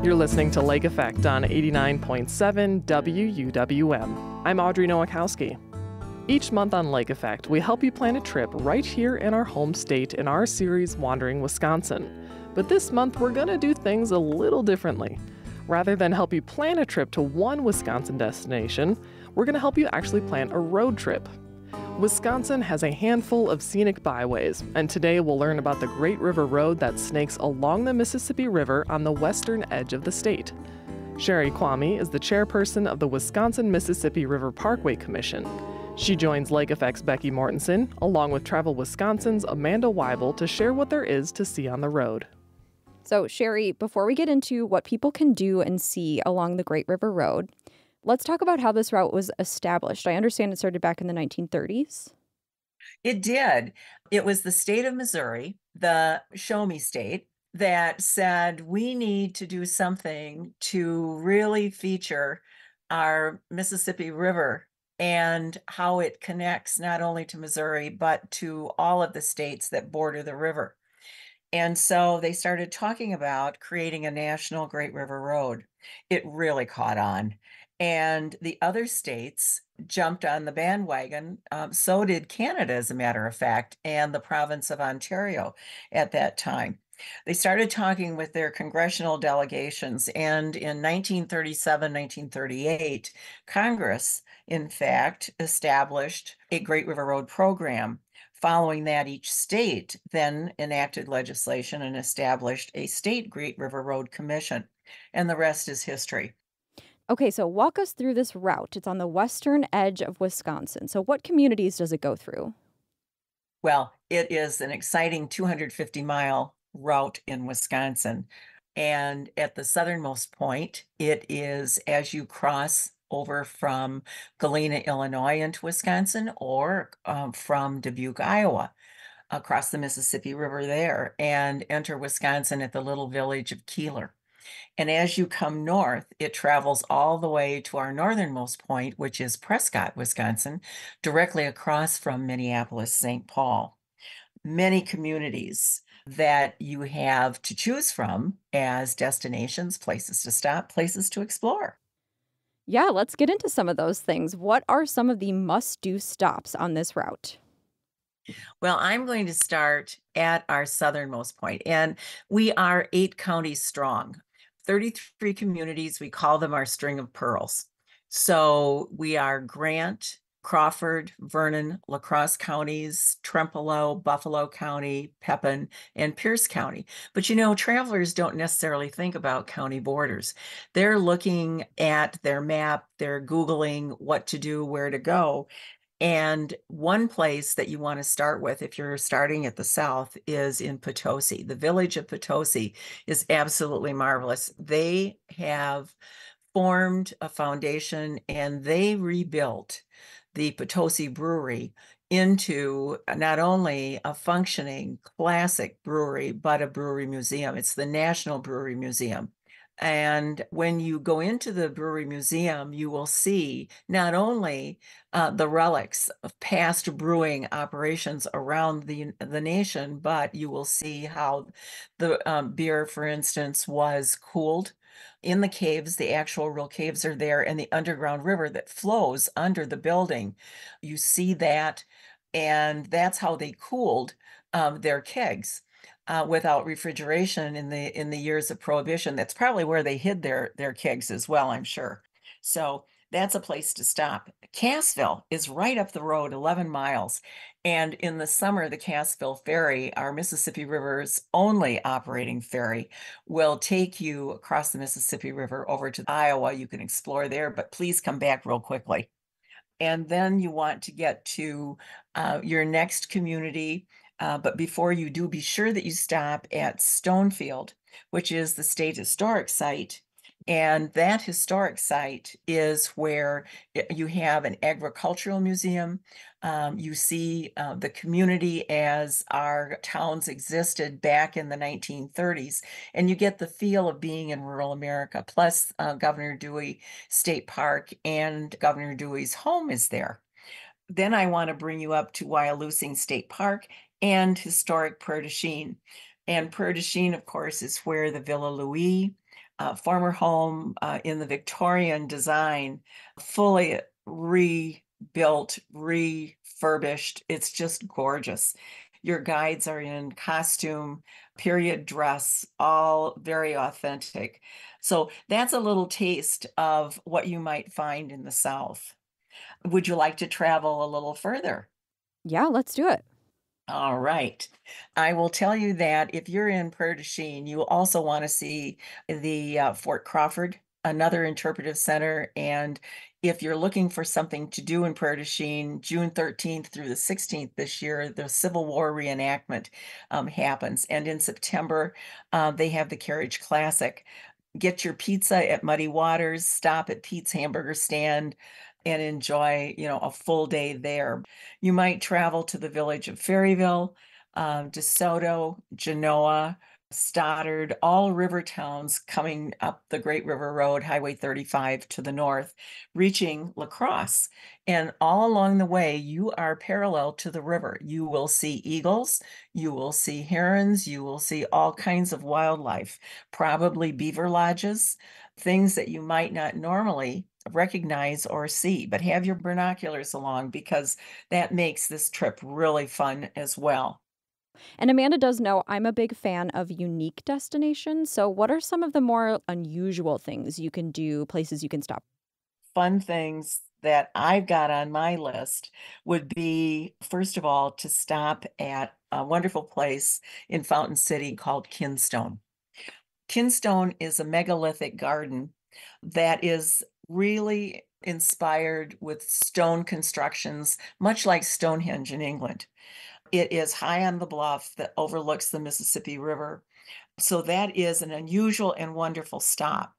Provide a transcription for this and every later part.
You're listening to Lake Effect on 89.7 WUWM. I'm Audrey Nowakowski. Each month on Lake Effect, we help you plan a trip right here in our home state in our series Wandering Wisconsin. But this month, we're going to do things a little differently. Rather than help you plan a trip to one Wisconsin destination, we're going to help you actually plan a road trip. Wisconsin has a handful of scenic byways, and today we'll learn about the Great River Road that snakes along the Mississippi River on the western edge of the state. Sherry Quamme is the chairperson of the Wisconsin Mississippi River Parkway Commission. She joins Lake Effect's Becky Mortensen, along with Travel Wisconsin's Amanda Weibel, to share what there is to see on the road. So, Sherry, before we get into what people can do and see along the Great River Road, Let's talk about how this route was established. I understand it started back in the 1930s. It did. It was the state of Missouri, the show me state, that said we need to do something to really feature our Mississippi River and how it connects not only to Missouri, but to all of the states that border the river. And so they started talking about creating a national Great River Road. It really caught on and the other states jumped on the bandwagon. Um, so did Canada, as a matter of fact, and the province of Ontario at that time. They started talking with their congressional delegations, and in 1937, 1938, Congress, in fact, established a Great River Road program. Following that, each state then enacted legislation and established a state Great River Road Commission. And the rest is history. Okay, so walk us through this route. It's on the western edge of Wisconsin. So, what communities does it go through? Well, it is an exciting 250 mile route in Wisconsin. And at the southernmost point, it is as you cross over from Galena, Illinois into Wisconsin or um, from Dubuque, Iowa, across the Mississippi River there, and enter Wisconsin at the little village of Kieler. And as you come north, it travels all the way to our northernmost point, which is Prescott, Wisconsin, directly across from Minneapolis, St. Paul. Many communities that you have to choose from as destinations, places to stop, places to explore. Yeah, let's get into some of those things. What are some of the must do stops on this route? Well, I'm going to start at our southernmost point, and we are eight counties strong. 33 communities. We call them our string of pearls. So we are Grant, Crawford, Vernon, La Crosse counties, Trempealeau, Buffalo County, Pepin, and Pierce County. But you know, travelers don't necessarily think about county borders. They're looking at their map, they're Googling what to do, where to go. And one place that you want to start with if you're starting at the south is in Potosi. The village of Potosi is absolutely marvelous. They have formed a foundation and they rebuilt the Potosi Brewery into not only a functioning classic brewery, but a brewery museum. It's the National Brewery Museum. And when you go into the brewery museum, you will see not only uh, the relics of past brewing operations around the, the nation, but you will see how the um, beer, for instance, was cooled in the caves. The actual real caves are there, and the underground river that flows under the building. You see that, and that's how they cooled um, their kegs uh, without refrigeration in the in the years of prohibition. That's probably where they hid their their kegs as well, I'm sure. So that's a place to stop. Cassville is right up the road, 11 miles. And in the summer, the Cassville Ferry, our Mississippi River's only operating ferry, will take you across the Mississippi River over to Iowa. You can explore there, but please come back real quickly. And then you want to get to uh, your next community uh, but before you do, be sure that you stop at Stonefield, which is the state historic site. And that historic site is where you have an agricultural museum. Um, you see uh, the community as our towns existed back in the 1930s, and you get the feel of being in rural America. Plus, uh, Governor Dewey State Park and Governor Dewey's home is there. Then I want to bring you up to Wyalusing State Park and historic Prairie du Chien. And Prairie du Chien, of course, is where the Villa Louis, uh, former home uh, in the Victorian design, fully rebuilt, refurbished. It's just gorgeous. Your guides are in costume, period dress, all very authentic. So that's a little taste of what you might find in the South. Would you like to travel a little further? Yeah, let's do it. All right. I will tell you that if you're in Prairie du Chien, you also want to see the uh, Fort Crawford, another interpretive center. And if you're looking for something to do in Prairie du Chien, June 13th through the 16th this year, the Civil War reenactment um, happens. And in September, uh, they have the Carriage Classic. Get your pizza at Muddy Waters, stop at Pete's Hamburger Stand, and enjoy, you know, a full day there. You might travel to the village of Ferryville, um, DeSoto, Genoa, Stoddard, all river towns coming up the Great River Road, Highway 35 to the north, reaching La Crosse. And all along the way, you are parallel to the river. You will see eagles, you will see herons, you will see all kinds of wildlife, probably beaver lodges, things that you might not normally recognize or see, but have your binoculars along because that makes this trip really fun as well. And Amanda does know I'm a big fan of unique destinations. So, what are some of the more unusual things you can do, places you can stop? Fun things that I've got on my list would be, first of all, to stop at a wonderful place in Fountain City called Kinstone. Kinstone is a megalithic garden that is really inspired with stone constructions, much like Stonehenge in England. It is high on the bluff that overlooks the Mississippi River. So that is an unusual and wonderful stop.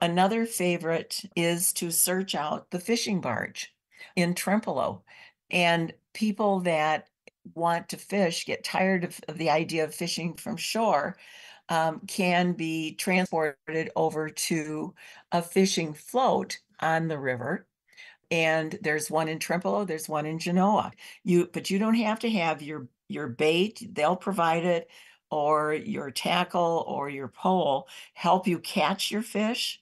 Another favorite is to search out the fishing barge in Trempealeau. And people that want to fish get tired of, of the idea of fishing from shore um, can be transported over to a fishing float on the river. And there's one in Trempealeau, there's one in Genoa. You, but you don't have to have your your bait; they'll provide it, or your tackle or your pole help you catch your fish.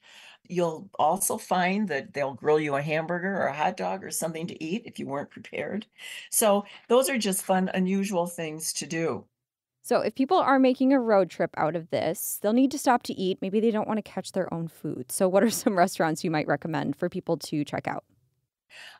You'll also find that they'll grill you a hamburger or a hot dog or something to eat if you weren't prepared. So those are just fun, unusual things to do. So, if people are making a road trip out of this, they'll need to stop to eat. Maybe they don't want to catch their own food. So, what are some restaurants you might recommend for people to check out?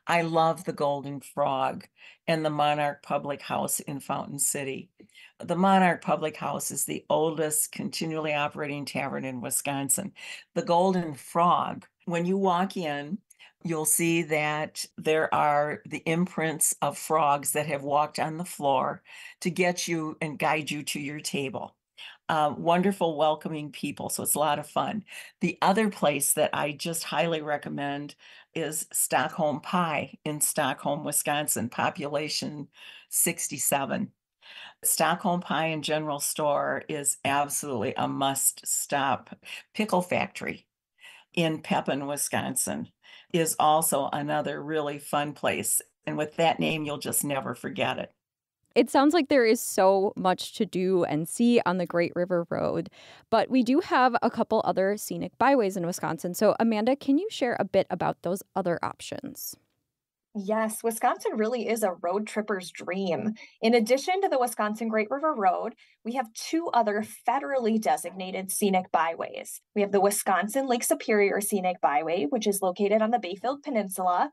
I love the Golden Frog and the Monarch Public House in Fountain City. The Monarch Public House is the oldest continually operating tavern in Wisconsin. The Golden Frog, when you walk in, you'll see that there are the imprints of frogs that have walked on the floor to get you and guide you to your table. Uh, wonderful, welcoming people. So it's a lot of fun. The other place that I just highly recommend is Stockholm Pie in Stockholm, Wisconsin, population 67. Stockholm Pie and General Store is absolutely a must stop. Pickle Factory in Pepin, Wisconsin is also another really fun place. And with that name, you'll just never forget it. It sounds like there is so much to do and see on the Great River Road, but we do have a couple other scenic byways in Wisconsin. So, Amanda, can you share a bit about those other options? Yes, Wisconsin really is a road tripper's dream. In addition to the Wisconsin Great River Road, we have two other federally designated scenic byways. We have the Wisconsin Lake Superior Scenic Byway, which is located on the Bayfield Peninsula.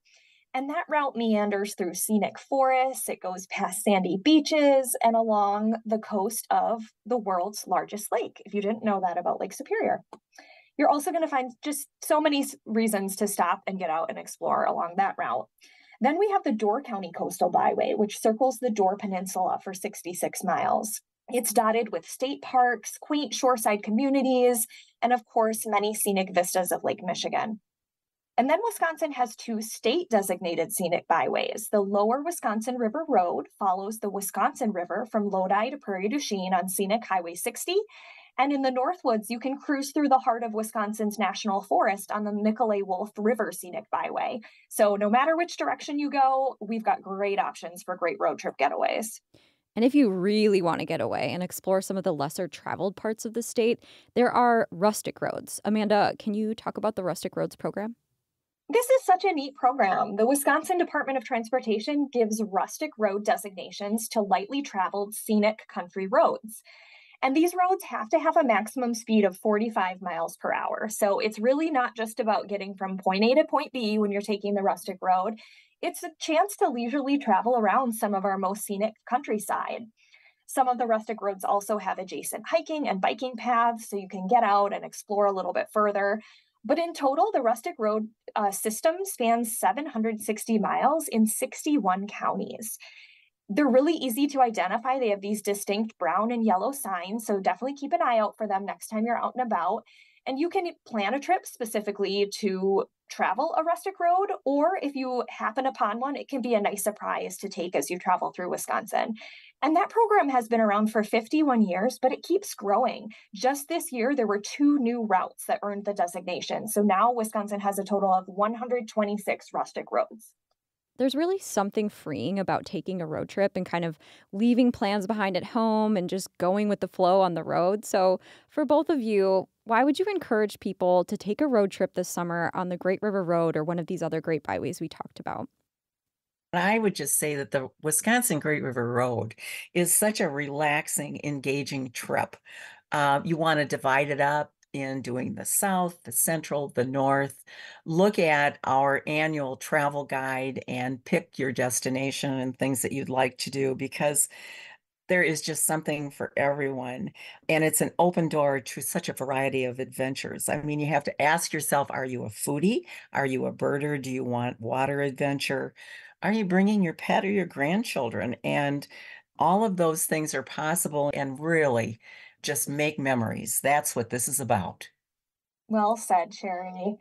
And that route meanders through scenic forests, it goes past sandy beaches and along the coast of the world's largest lake, if you didn't know that about Lake Superior. You're also going to find just so many reasons to stop and get out and explore along that route. Then we have the Door County Coastal Byway, which circles the Door Peninsula for 66 miles. It's dotted with state parks, quaint shoreside communities, and of course, many scenic vistas of Lake Michigan. And then Wisconsin has two state designated scenic byways. The Lower Wisconsin River Road follows the Wisconsin River from Lodi to Prairie du Chien on Scenic Highway 60, and in the Northwoods, you can cruise through the heart of Wisconsin's National Forest on the Nicolet Wolf River Scenic Byway. So, no matter which direction you go, we've got great options for great road trip getaways. And if you really want to get away and explore some of the lesser traveled parts of the state, there are rustic roads. Amanda, can you talk about the Rustic Roads program? This is such a neat program. The Wisconsin Department of Transportation gives rustic road designations to lightly traveled scenic country roads. And these roads have to have a maximum speed of 45 miles per hour. So it's really not just about getting from point A to point B when you're taking the rustic road. It's a chance to leisurely travel around some of our most scenic countryside. Some of the rustic roads also have adjacent hiking and biking paths, so you can get out and explore a little bit further. But in total, the rustic road uh, system spans 760 miles in 61 counties. They're really easy to identify. They have these distinct brown and yellow signs, so definitely keep an eye out for them next time you're out and about. And you can plan a trip specifically to travel a rustic road, or if you happen upon one, it can be a nice surprise to take as you travel through Wisconsin. And that program has been around for 51 years, but it keeps growing. Just this year, there were two new routes that earned the designation. So now Wisconsin has a total of 126 rustic roads. There's really something freeing about taking a road trip and kind of leaving plans behind at home and just going with the flow on the road. So, for both of you, why would you encourage people to take a road trip this summer on the Great River Road or one of these other great byways we talked about? I would just say that the Wisconsin Great River Road is such a relaxing, engaging trip. Uh, you want to divide it up in doing the south, the central, the north. Look at our annual travel guide and pick your destination and things that you'd like to do because there is just something for everyone. And it's an open door to such a variety of adventures. I mean, you have to ask yourself are you a foodie? Are you a birder? Do you want water adventure? Are you bringing your pet or your grandchildren? And all of those things are possible and really just make memories. That's what this is about. Well said, Sherry.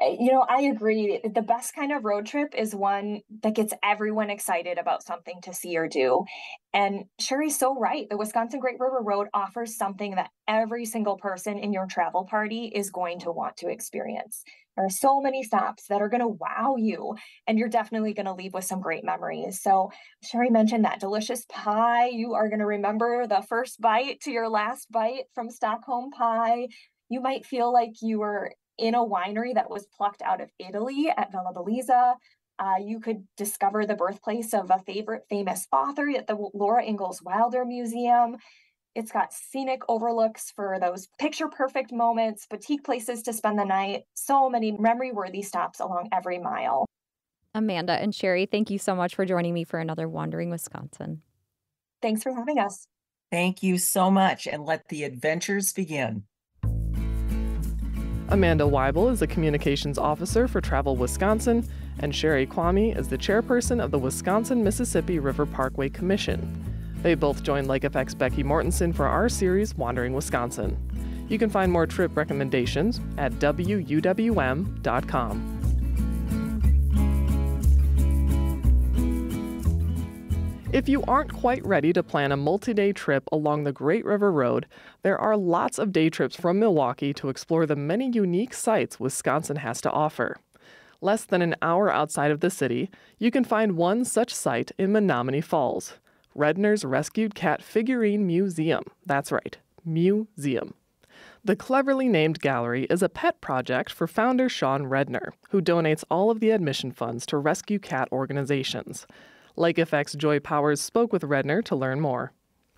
Eh, you know, I agree. The best kind of road trip is one that gets everyone excited about something to see or do. And Sherry's so right. The Wisconsin Great River Road offers something that every single person in your travel party is going to want to experience. There are so many stops that are going to wow you, and you're definitely going to leave with some great memories. So, Sherry mentioned that delicious pie. You are going to remember the first bite to your last bite from Stockholm Pie. You might feel like you were in a winery that was plucked out of Italy at Villa Bellezza. Uh, you could discover the birthplace of a favorite famous author at the Laura Ingalls Wilder Museum. It's got scenic overlooks for those picture perfect moments, boutique places to spend the night, so many memory worthy stops along every mile. Amanda and Sherry, thank you so much for joining me for another Wandering Wisconsin. Thanks for having us. Thank you so much, and let the adventures begin. Amanda Weibel is the communications officer for Travel Wisconsin, and Sherry Quamme is the chairperson of the Wisconsin Mississippi River Parkway Commission. They both joined Lake Effect's Becky Mortensen for our series Wandering Wisconsin. You can find more trip recommendations at WUWM.com. If you aren't quite ready to plan a multi day trip along the Great River Road, there are lots of day trips from Milwaukee to explore the many unique sites Wisconsin has to offer. Less than an hour outside of the city, you can find one such site in Menomonee Falls. Redner's Rescued Cat Figurine Museum. That's right, museum. The cleverly named gallery is a pet project for founder Sean Redner, who donates all of the admission funds to rescue cat organizations. Lake Effect's Joy Powers spoke with Redner to learn more.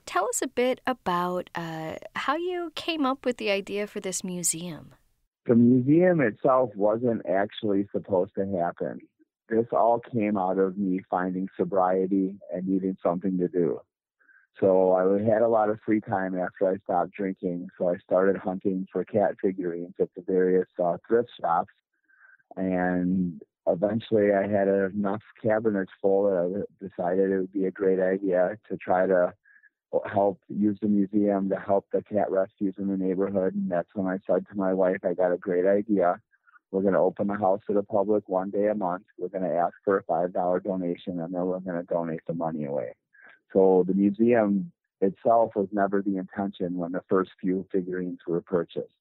Tell us a bit about uh, how you came up with the idea for this museum. The museum itself wasn't actually supposed to happen this all came out of me finding sobriety and needing something to do. So I had a lot of free time after I stopped drinking. So I started hunting for cat figurines at the various uh, thrift shops. And eventually I had enough cabinets full that I decided it would be a great idea to try to help use the museum to help the cat rescues in the neighborhood. And that's when I said to my wife, I got a great idea. We're going to open the house to the public one day a month. We're going to ask for a $5 donation and then we're going to donate the money away. So the museum itself was never the intention when the first few figurines were purchased.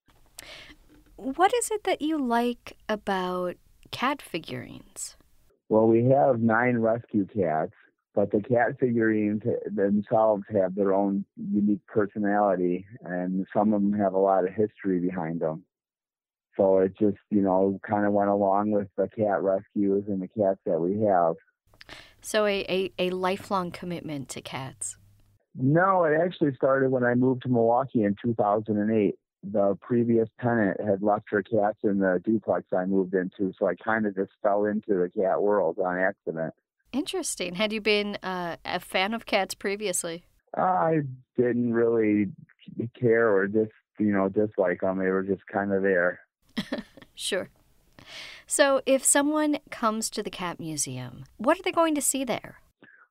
What is it that you like about cat figurines? Well, we have nine rescue cats but the cat figurines themselves have their own unique personality, and some of them have a lot of history behind them. So it just, you know, kind of went along with the cat rescues and the cats that we have. So a, a, a lifelong commitment to cats. No, it actually started when I moved to Milwaukee in 2008. The previous tenant had left her cats in the duplex I moved into, so I kind of just fell into the cat world on accident. Interesting. Had you been uh, a fan of cats previously? I didn't really care or just, you know, dislike them. They were just kind of there. Sure. So, if someone comes to the Cat Museum, what are they going to see there?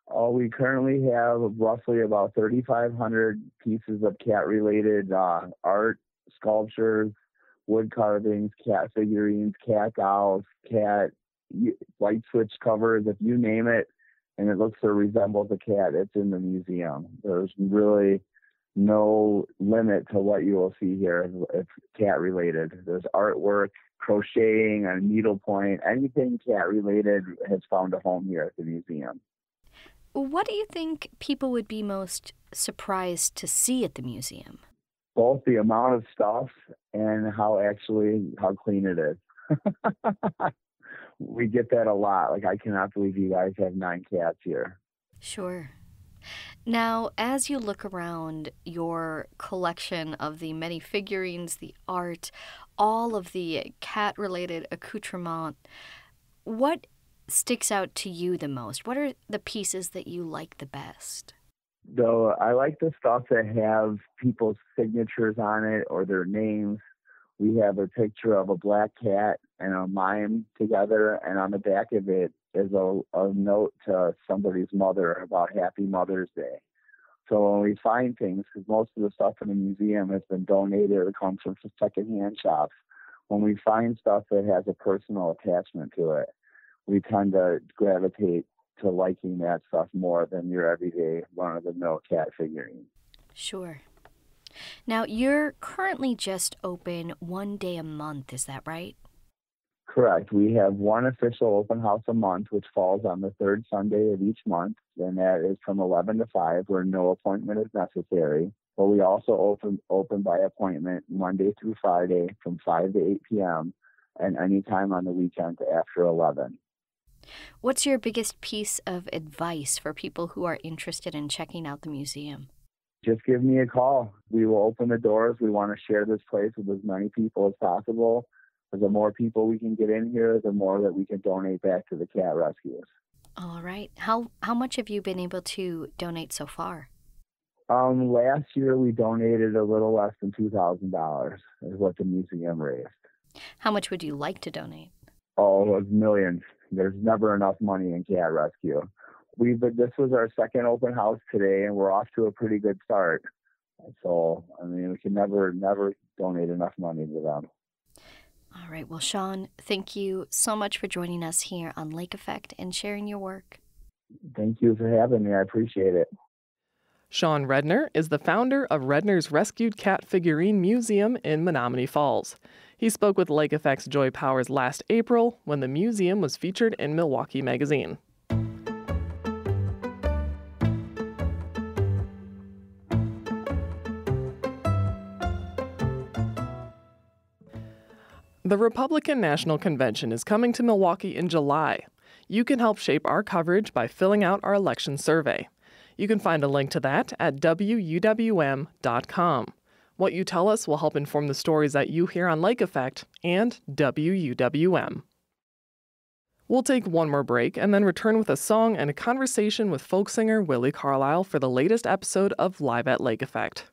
Oh, we currently have roughly about 3,500 pieces of cat related uh, art, sculptures, wood carvings, cat figurines, cat dolls, cat light switch covers, if you name it, and it looks or resembles a cat, it's in the museum. There's really no limit to what you will see here if cat related. There's artwork, crocheting, a needlepoint, anything cat related has found a home here at the museum. What do you think people would be most surprised to see at the museum? Both the amount of stuff and how actually how clean it is. we get that a lot. Like, I cannot believe you guys have nine cats here. Sure. Now, as you look around your collection of the many figurines, the art, all of the cat related accoutrement, what sticks out to you the most? What are the pieces that you like the best? Though I like the stuff that have people's signatures on it or their names we have a picture of a black cat and a mime together, and on the back of it is a, a note to somebody's mother about Happy Mother's Day. So when we find things, because most of the stuff in the museum has been donated or comes from secondhand shops, when we find stuff that has a personal attachment to it, we tend to gravitate to liking that stuff more than your everyday run of the mill cat figurine. Sure. Now, you're currently just open one day a month, is that right? Correct. We have one official open house a month, which falls on the third Sunday of each month, and that is from 11 to 5, where no appointment is necessary. But we also open open by appointment Monday through Friday from 5 to 8 p.m. and anytime on the weekend after 11. What's your biggest piece of advice for people who are interested in checking out the museum? just give me a call. We will open the doors. We want to share this place with as many people as possible. The more people we can get in here, the more that we can donate back to the cat rescues. All right. How how much have you been able to donate so far? Um, last year we donated a little less than two thousand dollars is what the museum raised. How much would you like to donate? Oh, millions. There's never enough money in cat rescue we've this was our second open house today, and we're off to a pretty good start. So I mean, we can never never donate enough money to them. All right. Well, Sean, thank you so much for joining us here on Lake Effect and sharing your work. Thank you for having me. I appreciate it. Sean Redner is the founder of Redner's Rescued Cat Figurine Museum in Menomonee Falls. He spoke with Lake Effect's Joy Powers last April when the museum was featured in Milwaukee Magazine. The Republican National Convention is coming to Milwaukee in July. You can help shape our coverage by filling out our election survey. You can find a link to that at WUWM.com. What you tell us will help inform the stories that you hear on Lake Effect and WUWM. We'll take one more break and then return with a song and a conversation with folk singer Willi Carlisle for the latest episode of Live at Lake Effect.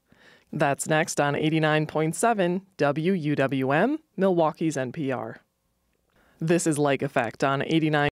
That's next on 89.7 WUWM, Milwaukee's NPR. This is Lake Effect on 89.